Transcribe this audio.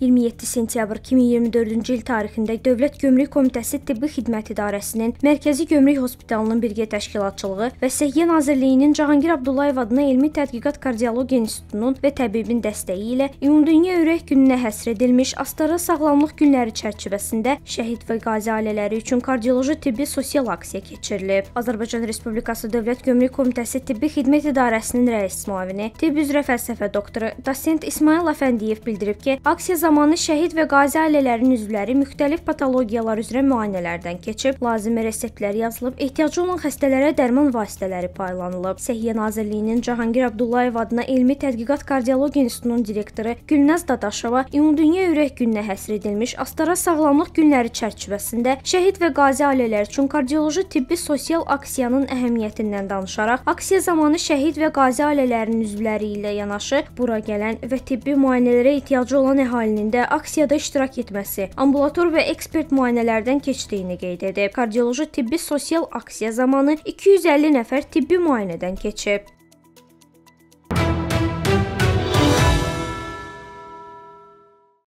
27 sentyabr 2024-cü il tarixində Dövlət Gömrük Komitəsi Tibbi Xidmət İdarəsinin Mərkəzi Gömrük Hospitalının birgə təşkilatçılığı və Səhiyyə Nazirliyinin Cahangir Abdullayev adına Elmi Tədqiqat Kardiologiya İnstitutunun və təbibin dəstəyi ilə Ümumdünya Ürək Gününə həsr edilmiş Astara Sağlamlıq Günləri çərçivəsində şəhid və qazi ailələri üçün kardioloji tibbi sosial aksiya keçirilib. Azərbaycan Respublikası Dövlət Gömrük Komitəsi Tibbi Xidmət İdarəsinin rəis müavini, tibb üzrə fəlsəfə doktoru, dosent İsmail Əfəndiyev bildirib ki, aksiya zamanı şəhid və qazi ailələrinin üzvləri müxtəlif patologiyalar üzrə müayinələrdən keçib, lazımi reseptlər yazılıb, ehtiyacı olan xəstələrə dərman vasitələri paylanılıb. Səhiyyə Nazirliyinin Cahangir Abdullayev adına Elmi Tədqiqat Kardiologiya İnstitutunun direktoru Gülnaz Dadaşova Ümumdünya Ürək Gününə həsr edilmiş Astara Sağlamlıq Günləri çərçivəsində şəhid və qazi ailələr üçün kardioloji tibbi sosial aksiyanın əhəmiyyətindən danışaraq, aksiya zamanı şəhid və qazi ailələrinin üzvləri ilə yanaşı bura gələn və tibbi müayinələrə ehtiyacı olan əhalinin də aksiyada iştirak etməsi, ambulator və ekspert müayinələrdən keçdiyini qeyd edib. Kardioloji tibbi sosial aksiya zamanı 250 nəfər tibbi müayinədən keçib.